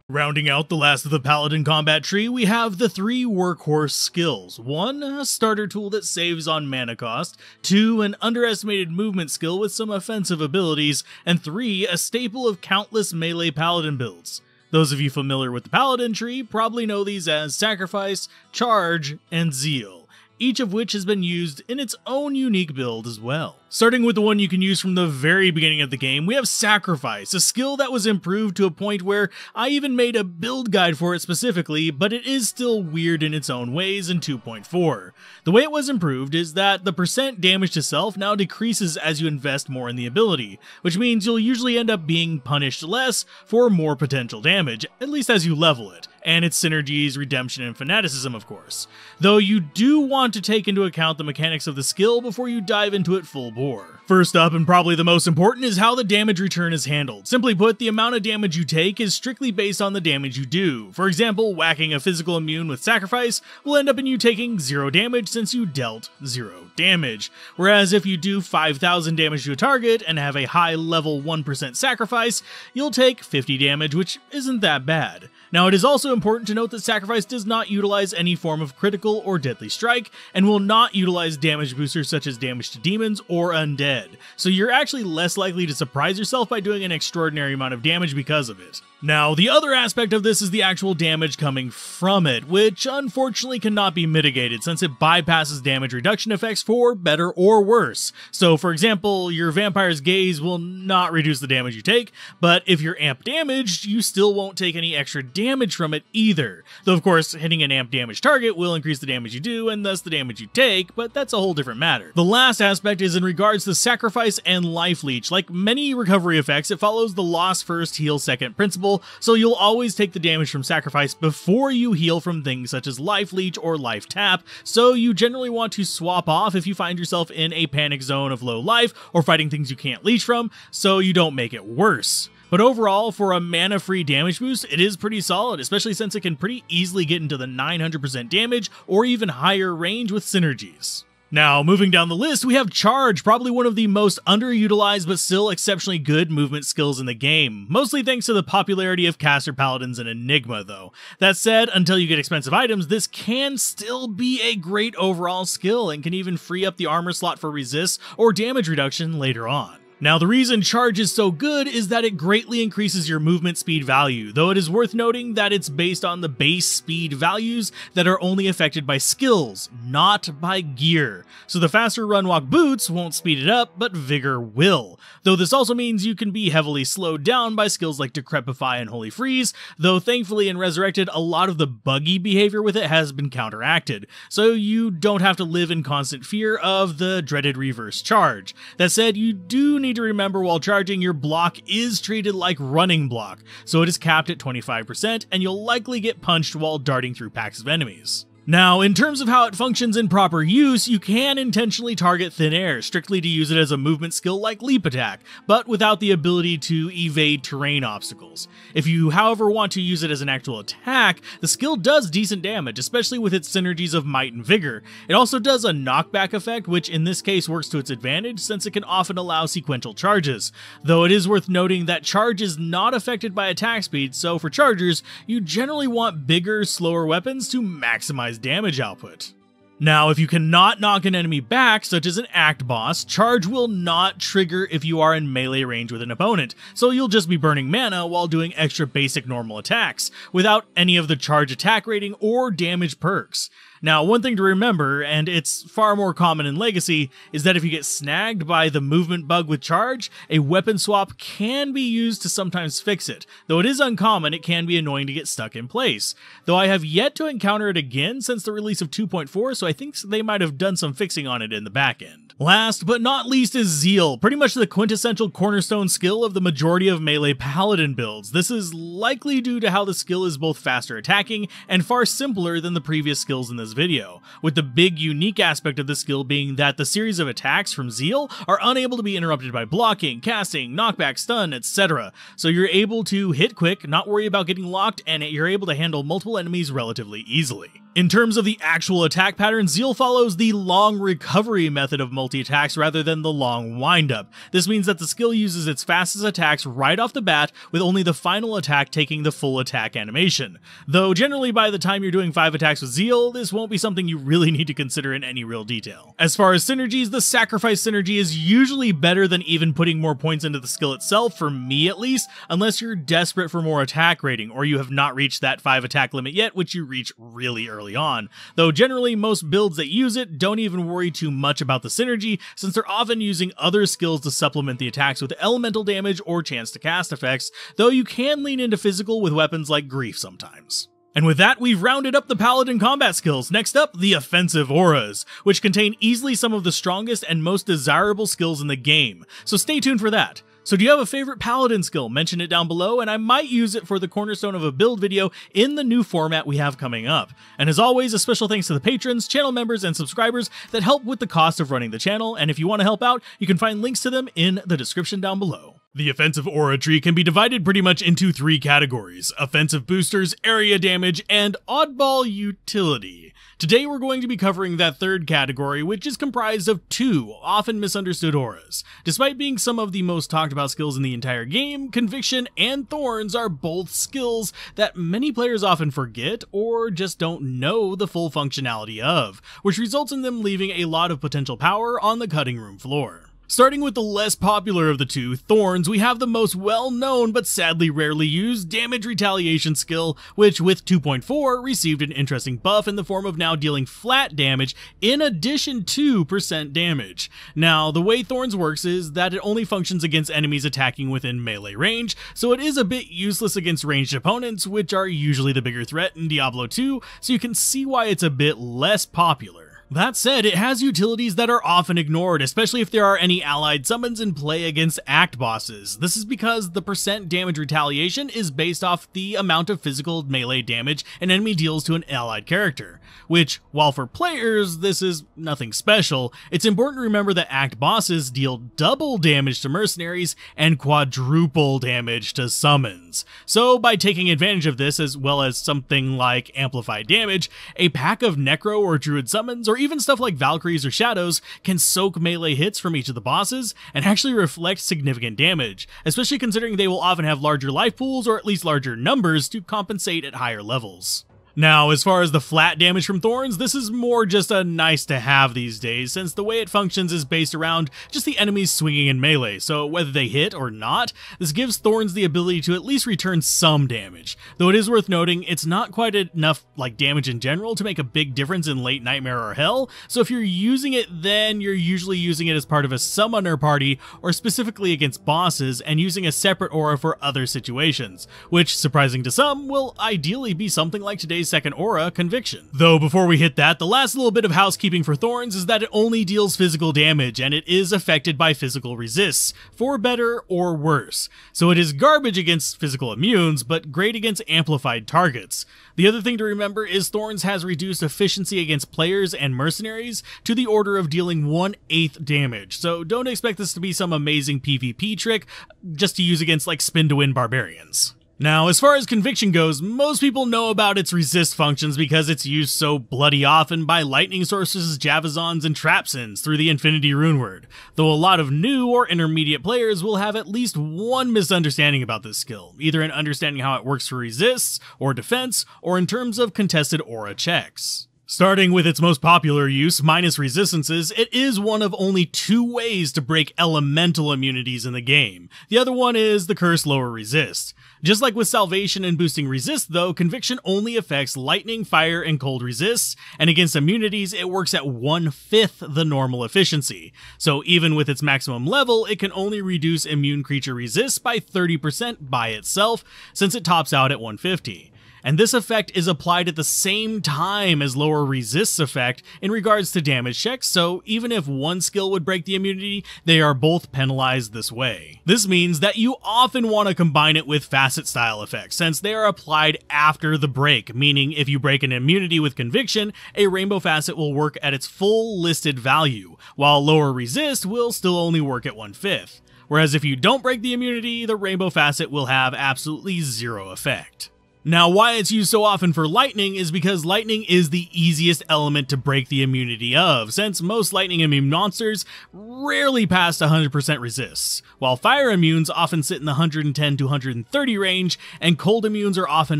Rounding out the last of the Paladin combat tree, we have the three workhorse skills. One, a starter tool that saves on mana cost. Two, an underestimated movement skill with some offensive abilities. And three, a staple of countless melee Paladin builds. Those of you familiar with the Paladin tree probably know these as Sacrifice, Charge, and Zeal, each of which has been used in its own unique build as well. Starting with the one you can use from the very beginning of the game, we have Sacrifice, a skill that was improved to a point where I even made a build guide for it specifically, but it is still weird in its own ways in 2.4. The way it was improved is that the percent damage to self now decreases as you invest more in the ability, which means you'll usually end up being punished less for more potential damage, at least as you level it and its synergies, redemption, and fanaticism, of course. Though you do want to take into account the mechanics of the skill before you dive into it full bore. First up, and probably the most important, is how the damage return is handled. Simply put, the amount of damage you take is strictly based on the damage you do. For example, whacking a physical immune with Sacrifice will end up in you taking 0 damage since you dealt 0 damage. Whereas if you do 5000 damage to a target and have a high level 1% Sacrifice, you'll take 50 damage, which isn't that bad. Now, it is also important to note that Sacrifice does not utilize any form of critical or deadly strike, and will not utilize damage boosters such as damage to demons or undead, so you're actually less likely to surprise yourself by doing an extraordinary amount of damage because of it. Now, the other aspect of this is the actual damage coming from it, which unfortunately cannot be mitigated since it bypasses damage reduction effects for better or worse. So, for example, your vampire's gaze will not reduce the damage you take, but if you're amp damaged, you still won't take any extra damage from it either. Though, of course, hitting an amp damage target will increase the damage you do and thus the damage you take, but that's a whole different matter. The last aspect is in regards to sacrifice and life leech. Like many recovery effects, it follows the loss first, heal second principle so you'll always take the damage from sacrifice before you heal from things such as life leech or life tap, so you generally want to swap off if you find yourself in a panic zone of low life or fighting things you can't leech from, so you don't make it worse. But overall, for a mana free damage boost, it is pretty solid, especially since it can pretty easily get into the 900% damage or even higher range with synergies. Now, moving down the list, we have Charge, probably one of the most underutilized but still exceptionally good movement skills in the game, mostly thanks to the popularity of Caster Paladins and Enigma, though. That said, until you get expensive items, this can still be a great overall skill and can even free up the armor slot for resist or damage reduction later on. Now, the reason Charge is so good is that it greatly increases your movement speed value, though it is worth noting that it's based on the base speed values that are only affected by skills, not by gear. So the faster run walk boots won't speed it up, but vigor will. Though this also means you can be heavily slowed down by skills like Decrepify and Holy Freeze, though thankfully in Resurrected, a lot of the buggy behavior with it has been counteracted, so you don't have to live in constant fear of the dreaded reverse charge. That said, you do need to remember while charging, your block is treated like running block, so it is capped at 25%, and you'll likely get punched while darting through packs of enemies. Now, in terms of how it functions in proper use, you can intentionally target thin air, strictly to use it as a movement skill like leap attack, but without the ability to evade terrain obstacles. If you, however, want to use it as an actual attack, the skill does decent damage, especially with its synergies of might and vigor. It also does a knockback effect, which in this case works to its advantage since it can often allow sequential charges, though it is worth noting that charge is not affected by attack speed, so for chargers, you generally want bigger, slower weapons to maximize damage output. Now, if you cannot knock an enemy back, such as an Act Boss, Charge will not trigger if you are in melee range with an opponent, so you'll just be burning mana while doing extra basic normal attacks, without any of the charge attack rating or damage perks. Now, one thing to remember, and it's far more common in Legacy, is that if you get snagged by the movement bug with charge, a weapon swap can be used to sometimes fix it. Though it is uncommon, it can be annoying to get stuck in place. Though I have yet to encounter it again since the release of 2.4, so I think they might have done some fixing on it in the back end. Last but not least is Zeal, pretty much the quintessential cornerstone skill of the majority of melee paladin builds. This is likely due to how the skill is both faster attacking and far simpler than the previous skills in this video, with the big unique aspect of the skill being that the series of attacks from Zeal are unable to be interrupted by blocking, casting, knockback, stun, etc. So you're able to hit quick, not worry about getting locked, and you're able to handle multiple enemies relatively easily. In terms of the actual attack pattern, Zeal follows the long recovery method of multi-attacks rather than the long windup. This means that the skill uses its fastest attacks right off the bat, with only the final attack taking the full attack animation. Though generally by the time you're doing 5 attacks with Zeal, this won't be something you really need to consider in any real detail. As far as synergies, the Sacrifice synergy is usually better than even putting more points into the skill itself, for me at least, unless you're desperate for more attack rating, or you have not reached that 5 attack limit yet, which you reach really early early on, though generally most builds that use it don't even worry too much about the synergy since they're often using other skills to supplement the attacks with elemental damage or chance to cast effects, though you can lean into physical with weapons like Grief sometimes. And with that, we've rounded up the Paladin combat skills. Next up, the offensive auras, which contain easily some of the strongest and most desirable skills in the game, so stay tuned for that. So do you have a favorite paladin skill? Mention it down below and I might use it for the cornerstone of a build video in the new format we have coming up. And as always, a special thanks to the patrons, channel members, and subscribers that help with the cost of running the channel, and if you want to help out, you can find links to them in the description down below. The offensive aura tree can be divided pretty much into three categories, offensive boosters, area damage, and oddball utility. Today we're going to be covering that third category, which is comprised of two often misunderstood auras. Despite being some of the most talked about skills in the entire game, Conviction and Thorns are both skills that many players often forget or just don't know the full functionality of, which results in them leaving a lot of potential power on the cutting room floor. Starting with the less popular of the two, Thorns, we have the most well-known but sadly rarely used damage retaliation skill, which with 2.4 received an interesting buff in the form of now dealing flat damage in addition to percent damage. Now, the way Thorns works is that it only functions against enemies attacking within melee range, so it is a bit useless against ranged opponents, which are usually the bigger threat in Diablo 2, so you can see why it's a bit less popular. That said, it has utilities that are often ignored, especially if there are any allied summons in play against act bosses. This is because the percent damage retaliation is based off the amount of physical melee damage an enemy deals to an allied character, which, while for players this is nothing special, it's important to remember that act bosses deal double damage to mercenaries and quadruple damage to summons. So by taking advantage of this as well as something like amplified damage, a pack of necro or druid summons or even stuff like Valkyries or Shadows can soak melee hits from each of the bosses and actually reflect significant damage, especially considering they will often have larger life pools or at least larger numbers to compensate at higher levels. Now, as far as the flat damage from Thorns, this is more just a nice to have these days, since the way it functions is based around just the enemies swinging in melee, so whether they hit or not, this gives Thorns the ability to at least return some damage. Though it is worth noting, it's not quite enough like damage in general to make a big difference in late Nightmare or Hell, so if you're using it then you're usually using it as part of a summoner party or specifically against bosses and using a separate aura for other situations, which surprising to some will ideally be something like today's second aura, Conviction. Though before we hit that, the last little bit of housekeeping for Thorns is that it only deals physical damage and it is affected by physical resists, for better or worse. So it is garbage against physical immunes, but great against amplified targets. The other thing to remember is Thorns has reduced efficiency against players and mercenaries to the order of dealing 1 8th damage, so don't expect this to be some amazing PvP trick just to use against like spin to win barbarians. Now, as far as conviction goes, most people know about its resist functions because it's used so bloody often by lightning sorcs, Javazons, and Trapsins through the Infinity Runeword, though a lot of new or intermediate players will have at least one misunderstanding about this skill, either in understanding how it works for resists, or defense, or in terms of contested aura checks. Starting with its most popular use, minus resistances, it is one of only two ways to break elemental immunities in the game. The other one is the curse lower resist. Just like with salvation and boosting resist though, conviction only affects lightning, fire, and cold resists, and against immunities it works at one-fifth the normal efficiency. So even with its maximum level, it can only reduce immune creature resists by 30% by itself, since it tops out at 150 and this effect is applied at the same time as lower resists effect in regards to damage checks, so even if one skill would break the immunity, they are both penalized this way. This means that you often want to combine it with facet style effects, since they are applied after the break, meaning if you break an immunity with conviction, a rainbow facet will work at its full listed value, while lower resist will still only work at one fifth. Whereas if you don't break the immunity, the rainbow facet will have absolutely zero effect. Now, why it's used so often for lightning is because lightning is the easiest element to break the immunity of, since most lightning immune monsters rarely pass 100% resists, while fire immunes often sit in the 110 to 130 range, and cold immunes are often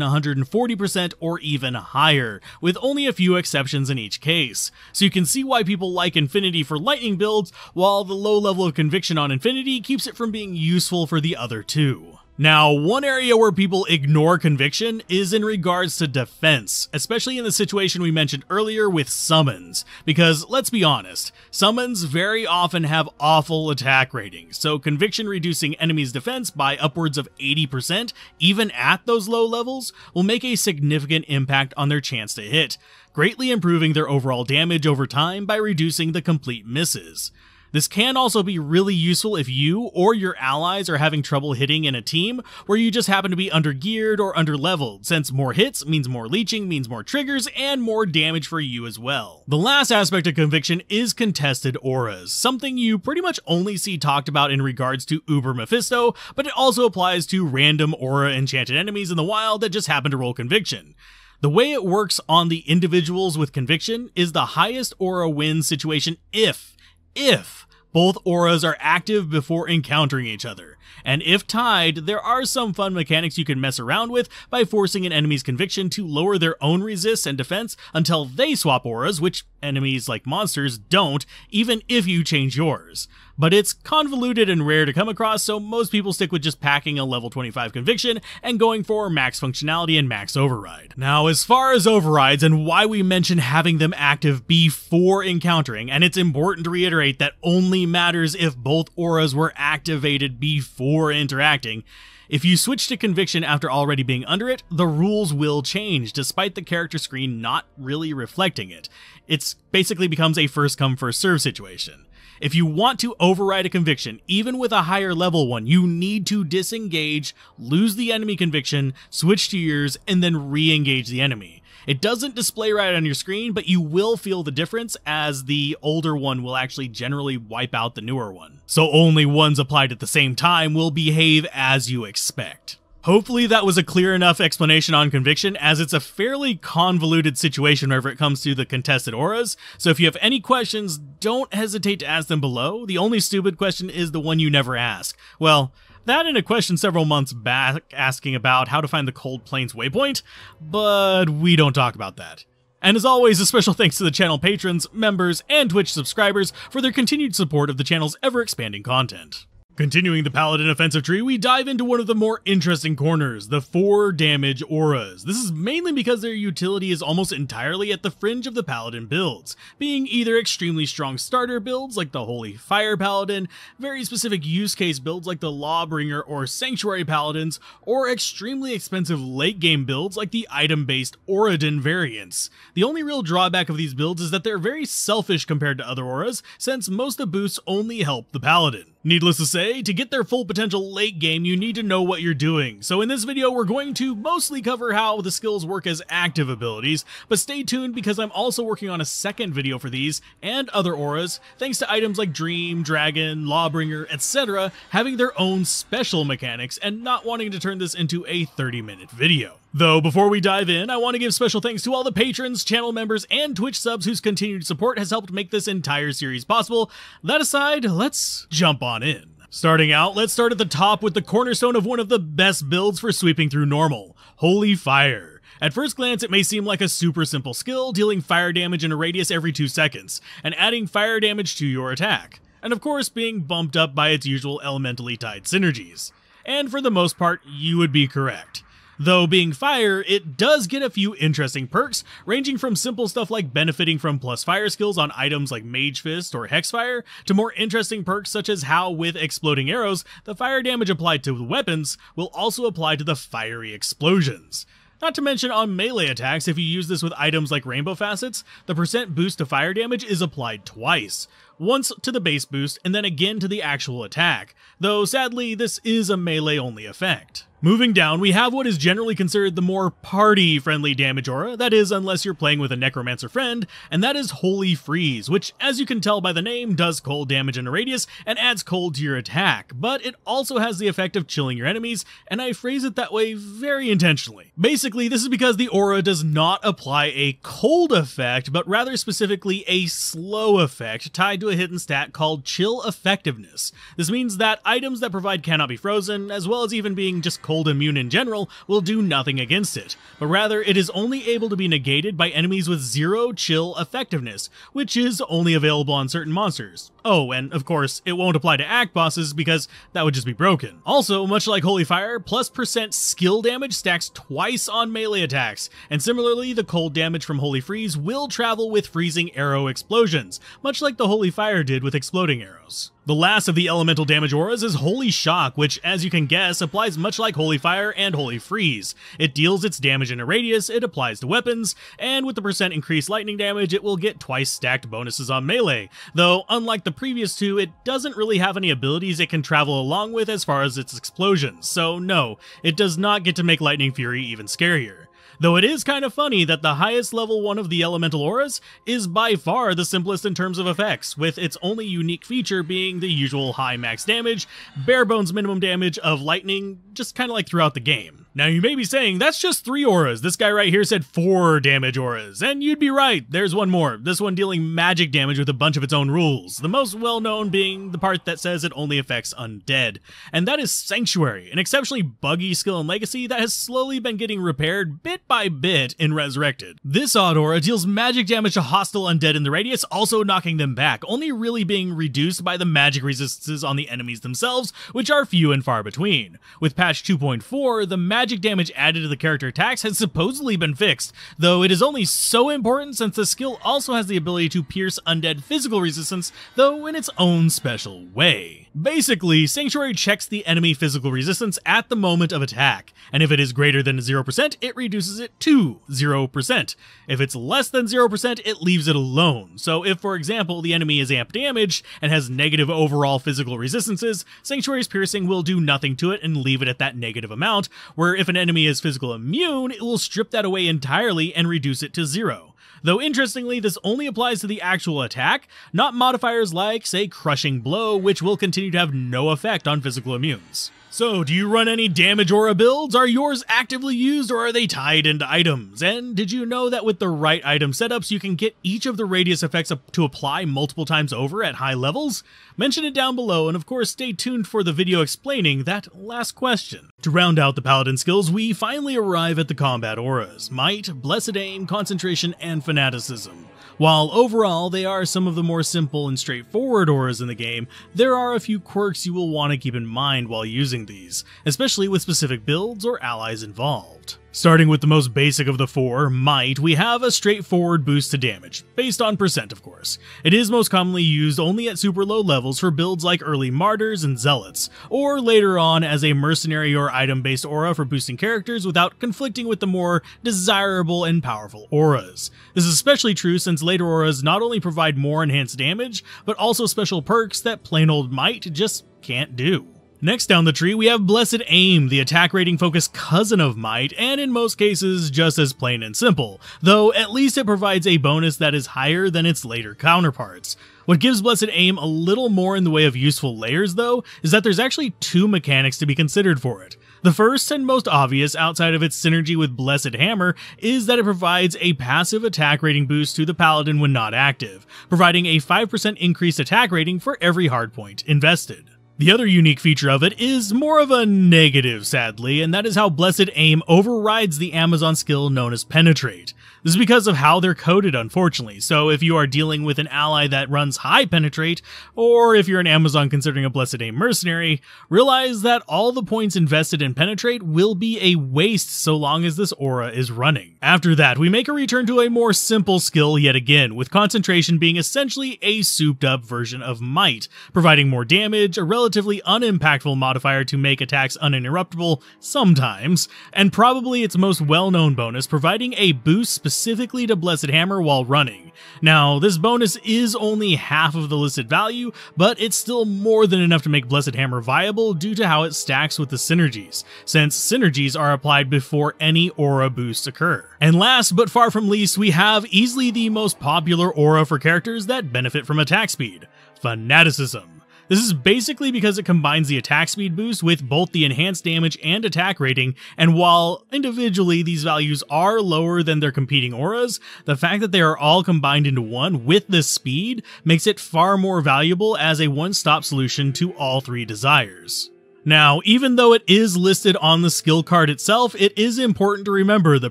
140% or even higher, with only a few exceptions in each case. So you can see why people like Infinity for lightning builds, while the low level of conviction on Infinity keeps it from being useful for the other two. Now, one area where people ignore conviction is in regards to defense, especially in the situation we mentioned earlier with summons, because let's be honest, summons very often have awful attack ratings, so conviction reducing enemies' defense by upwards of 80%, even at those low levels, will make a significant impact on their chance to hit, greatly improving their overall damage over time by reducing the complete misses. This can also be really useful if you or your allies are having trouble hitting in a team where you just happen to be under-geared or under-leveled, since more hits means more leeching, means more triggers, and more damage for you as well. The last aspect of Conviction is contested auras, something you pretty much only see talked about in regards to Uber Mephisto, but it also applies to random aura enchanted enemies in the wild that just happen to roll Conviction. The way it works on the individuals with conviction is the highest aura wins situation if, if both auras are active before encountering each other, and if tied, there are some fun mechanics you can mess around with by forcing an enemy's conviction to lower their own resist and defense until they swap auras, which enemies like monsters don't, even if you change yours but it's convoluted and rare to come across, so most people stick with just packing a level 25 conviction and going for max functionality and max override. Now, as far as overrides and why we mention having them active before encountering, and it's important to reiterate that only matters if both auras were activated before interacting, if you switch to Conviction after already being under it, the rules will change, despite the character screen not really reflecting it. It basically becomes a first come first serve situation. If you want to override a conviction, even with a higher level one, you need to disengage, lose the enemy conviction, switch to yours, and then re-engage the enemy. It doesn't display right on your screen, but you will feel the difference as the older one will actually generally wipe out the newer one. So only ones applied at the same time will behave as you expect. Hopefully that was a clear enough explanation on conviction as it's a fairly convoluted situation whenever it comes to the contested auras, so if you have any questions, don't hesitate to ask them below. The only stupid question is the one you never ask. Well, that and a question several months back asking about how to find the Cold Plains waypoint, but we don't talk about that. And as always, a special thanks to the channel patrons, members, and Twitch subscribers for their continued support of the channel's ever-expanding content. Continuing the Paladin offensive tree, we dive into one of the more interesting corners, the 4 damage auras. This is mainly because their utility is almost entirely at the fringe of the Paladin builds, being either extremely strong starter builds like the Holy Fire Paladin, very specific use case builds like the Lawbringer or Sanctuary Paladins, or extremely expensive late game builds like the item-based Auradin variants. The only real drawback of these builds is that they're very selfish compared to other auras, since most of the boosts only help the Paladin. Needless to say, to get their full potential late game, you need to know what you're doing. So in this video, we're going to mostly cover how the skills work as active abilities, but stay tuned because I'm also working on a second video for these and other auras, thanks to items like Dream, Dragon, Lawbringer, etc. having their own special mechanics and not wanting to turn this into a 30 minute video. Though, before we dive in, I want to give special thanks to all the patrons, channel members, and Twitch subs whose continued support has helped make this entire series possible. That aside, let's jump on in. Starting out, let's start at the top with the cornerstone of one of the best builds for sweeping through normal, Holy Fire. At first glance, it may seem like a super simple skill, dealing fire damage in a radius every 2 seconds, and adding fire damage to your attack, and of course being bumped up by its usual elementally tied synergies. And for the most part, you would be correct. Though being fire, it does get a few interesting perks, ranging from simple stuff like benefiting from plus fire skills on items like Mage Fist or Hexfire, to more interesting perks such as how, with exploding arrows, the fire damage applied to weapons will also apply to the fiery explosions. Not to mention on melee attacks, if you use this with items like Rainbow Facets, the percent boost to fire damage is applied twice. Once to the base boost, and then again to the actual attack, though sadly this is a melee only effect. Moving down, we have what is generally considered the more party-friendly damage aura, that is, unless you're playing with a necromancer friend, and that is Holy Freeze, which, as you can tell by the name, does cold damage in a radius and adds cold to your attack, but it also has the effect of chilling your enemies, and I phrase it that way very intentionally. Basically, this is because the aura does not apply a cold effect, but rather specifically a slow effect tied to a hidden stat called Chill Effectiveness. This means that items that provide cannot be frozen, as well as even being just cold immune in general, will do nothing against it, but rather it is only able to be negated by enemies with zero chill effectiveness, which is only available on certain monsters. Oh, and of course, it won't apply to act bosses because that would just be broken. Also, much like Holy Fire, plus percent skill damage stacks twice on melee attacks, and similarly, the cold damage from Holy Freeze will travel with freezing arrow explosions, much like the Holy Fire did with exploding arrows. The last of the elemental damage auras is Holy Shock, which, as you can guess, applies much like Holy Fire and Holy Freeze. It deals its damage in a radius, it applies to weapons, and with the percent increased lightning damage, it will get twice stacked bonuses on melee. Though, unlike the previous two, it doesn't really have any abilities it can travel along with as far as its explosions, so no, it does not get to make Lightning Fury even scarier. Though it is kind of funny that the highest level one of the elemental auras is by far the simplest in terms of effects, with its only unique feature being the usual high max damage, bare bones minimum damage of lightning, just kind of like throughout the game. Now you may be saying, that's just three auras. This guy right here said four damage auras. And you'd be right, there's one more. This one dealing magic damage with a bunch of its own rules. The most well known being the part that says it only affects undead. And that is Sanctuary, an exceptionally buggy skill in Legacy that has slowly been getting repaired bit by bit in Resurrected. This odd aura deals magic damage to hostile undead in the radius, also knocking them back, only really being reduced by the magic resistances on the enemies themselves, which are few and far between. With patch 2.4, the magic magic damage added to the character attacks has supposedly been fixed, though it is only so important since the skill also has the ability to pierce undead physical resistance, though in its own special way. Basically, Sanctuary checks the enemy physical resistance at the moment of attack, and if it is greater than 0%, it reduces it to 0%. If it's less than 0%, it leaves it alone. So if, for example, the enemy is amp damaged and has negative overall physical resistances, Sanctuary's piercing will do nothing to it and leave it at that negative amount, where if an enemy is physical immune, it will strip that away entirely and reduce it to zero. Though interestingly, this only applies to the actual attack, not modifiers like, say, Crushing Blow, which will continue to have no effect on physical immunes. So, do you run any damage aura builds? Are yours actively used or are they tied into items? And did you know that with the right item setups, you can get each of the radius effects to apply multiple times over at high levels? Mention it down below, and of course stay tuned for the video explaining that last question. To round out the paladin skills, we finally arrive at the combat auras, Might, Blessed Aim, Concentration, and Fanaticism. While overall they are some of the more simple and straightforward auras in the game, there are a few quirks you will want to keep in mind while using these, especially with specific builds or allies involved. Starting with the most basic of the four, Might, we have a straightforward boost to damage, based on percent of course. It is most commonly used only at super low levels for builds like early Martyrs and Zealots, or later on as a mercenary or item based aura for boosting characters without conflicting with the more desirable and powerful auras. This is especially true since later auras not only provide more enhanced damage, but also special perks that plain old Might just can't do. Next down the tree, we have Blessed Aim, the attack rating focused cousin of Might, and in most cases, just as plain and simple, though at least it provides a bonus that is higher than its later counterparts. What gives Blessed Aim a little more in the way of useful layers, though, is that there's actually two mechanics to be considered for it. The first and most obvious outside of its synergy with Blessed Hammer is that it provides a passive attack rating boost to the Paladin when not active, providing a 5% increased attack rating for every hardpoint invested. The other unique feature of it is more of a negative, sadly, and that is how Blessed Aim overrides the Amazon skill known as Penetrate. This is because of how they're coded, unfortunately. So if you are dealing with an ally that runs high penetrate, or if you're an Amazon considering a Blessed Aim mercenary, realize that all the points invested in penetrate will be a waste so long as this aura is running. After that, we make a return to a more simple skill yet again, with concentration being essentially a souped up version of might, providing more damage, a relatively unimpactful modifier to make attacks uninterruptible sometimes, and probably its most well-known bonus, providing a boost specifically to Blessed Hammer while running. Now, this bonus is only half of the listed value, but it's still more than enough to make Blessed Hammer viable due to how it stacks with the synergies, since synergies are applied before any aura boosts occur. And last but far from least, we have easily the most popular aura for characters that benefit from attack speed, Fanaticism. This is basically because it combines the attack speed boost with both the enhanced damage and attack rating, and while individually these values are lower than their competing auras, the fact that they are all combined into one with this speed makes it far more valuable as a one-stop solution to all three desires. Now, even though it is listed on the skill card itself, it is important to remember the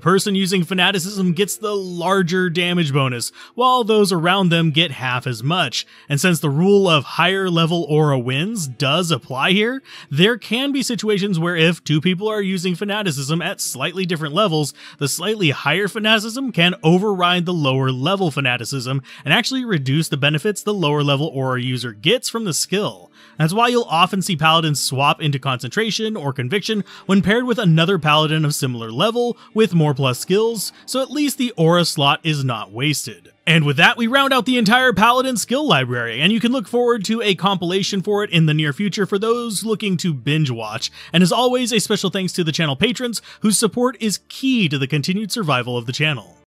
person using Fanaticism gets the larger damage bonus, while those around them get half as much. And since the rule of higher level aura wins does apply here, there can be situations where if two people are using Fanaticism at slightly different levels, the slightly higher Fanaticism can override the lower level Fanaticism and actually reduce the benefits the lower level aura user gets from the skill. That's why you'll often see paladins swap into concentration or conviction when paired with another paladin of similar level with more plus skills, so at least the aura slot is not wasted. And with that, we round out the entire Paladin skill library, and you can look forward to a compilation for it in the near future for those looking to binge watch. And as always, a special thanks to the channel patrons, whose support is key to the continued survival of the channel.